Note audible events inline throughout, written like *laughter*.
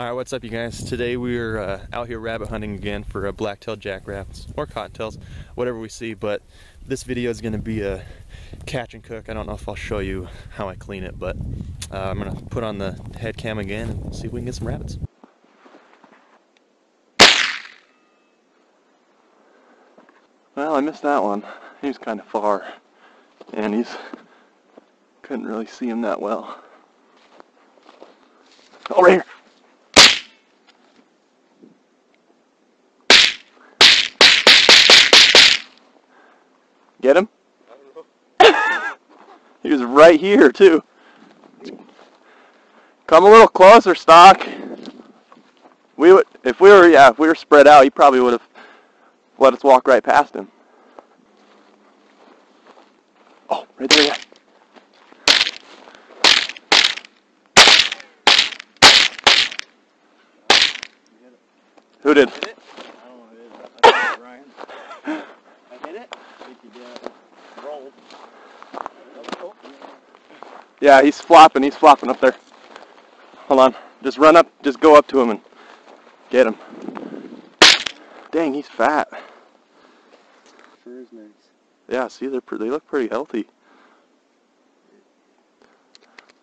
Alright, what's up you guys? Today we're uh, out here rabbit hunting again for uh, black-tailed jackrabbits or cottontails, whatever we see, but this video is going to be a catch and cook. I don't know if I'll show you how I clean it, but uh, I'm going to put on the head cam again and see if we can get some rabbits. Well, I missed that one. He was kind of far, and he's couldn't really see him that well. Oh, right here. Get him? *laughs* he was right here too. Come a little closer, Stock. We would, if we were, yeah, if we were spread out, he probably would have let us walk right past him. Oh, right there, yeah. Who did? Yeah, he's flopping. He's flopping up there. Hold on. Just run up. Just go up to him and get him. Dang, he's fat. Fur is nice. Yeah, see, they're they look pretty healthy.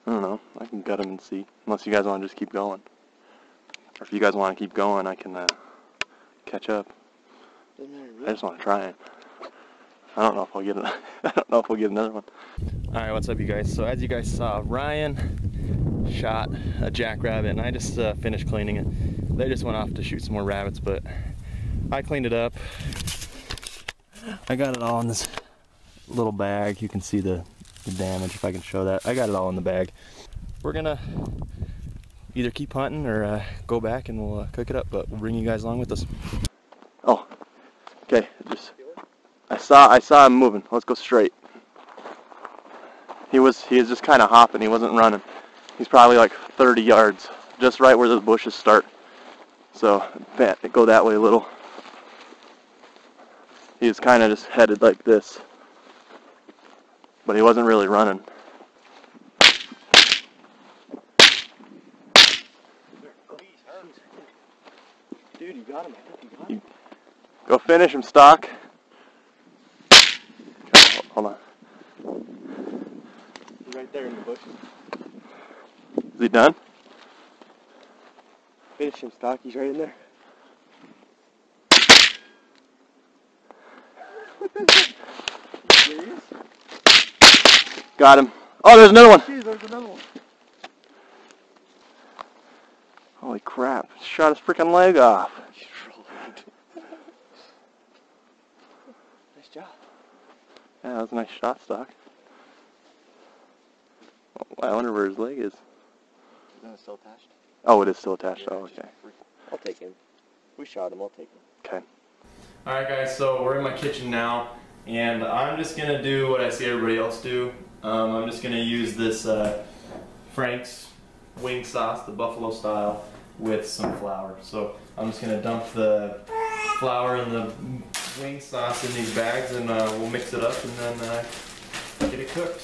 I don't know. I can gut them and see. Unless you guys want to just keep going. Or if you guys want to keep going, I can uh, catch up. I just want to try it. I don't know if I'll get it. *laughs* I don't know if we'll get another one. Alright, what's up you guys? So as you guys saw, Ryan shot a jackrabbit and I just uh, finished cleaning it. They just went off to shoot some more rabbits, but I cleaned it up. I got it all in this little bag. You can see the, the damage if I can show that. I got it all in the bag. We're gonna either keep hunting or uh, go back and we'll uh, cook it up, but we'll bring you guys along with us. Oh, okay. Saw I saw him moving. Let's go straight. He was he was just kind of hopping. He wasn't running. He's probably like 30 yards, just right where those bushes start. So go that way a little. He was kind of just headed like this, but he wasn't really running. Dude, you got him. I think you got him. Go finish him, Stock. Okay, hold on. He's right there in the bushes. Is he done? Finish him, Stock. He's right in there. Serious? Got him. Oh, there's another one. Jeez, there's another one. Holy crap. Shot his freaking leg off. *laughs* Nice job. Yeah, that was a nice shot, Stock. I wonder where his leg is. Is that still attached? Oh, it is still attached. Oh, okay. I'll take him. We shot him. I'll take him. Okay. Alright guys, so we're in my kitchen now and I'm just gonna do what I see everybody else do. Um, I'm just gonna use this uh, Frank's wing sauce, the buffalo style, with some flour. So I'm just gonna dump the flour in the wing sauce in these bags and uh, we'll mix it up and then uh, get it cooked.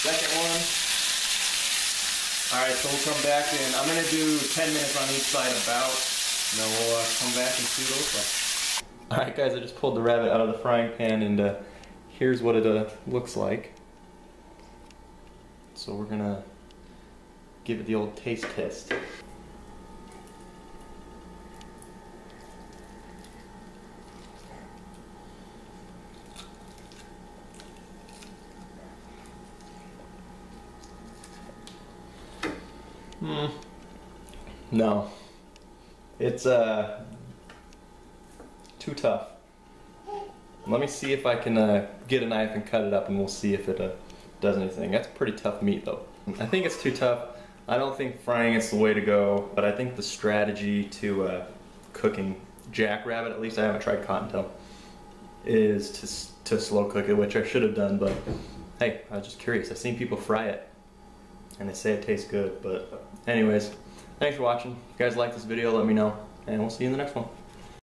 Second one. Alright, so we'll come back and I'm gonna do 10 minutes on each side about, and then we'll uh, come back and see what it looks like. Alright guys, I just pulled the rabbit out of the frying pan and uh, here's what it uh, looks like. So we're gonna give it the old taste test. Hmm. No. It's uh too tough. Let me see if I can uh, get a knife and cut it up and we'll see if it uh, does anything. That's pretty tough meat though. I think it's too tough. I don't think frying is the way to go, but I think the strategy to uh, cooking jackrabbit, at least I haven't tried cottontail, is to, to slow cook it, which I should have done, but hey, I was just curious. I've seen people fry it and they say it tastes good, but anyways, thanks for watching. If you guys like this video, let me know, and we'll see you in the next one.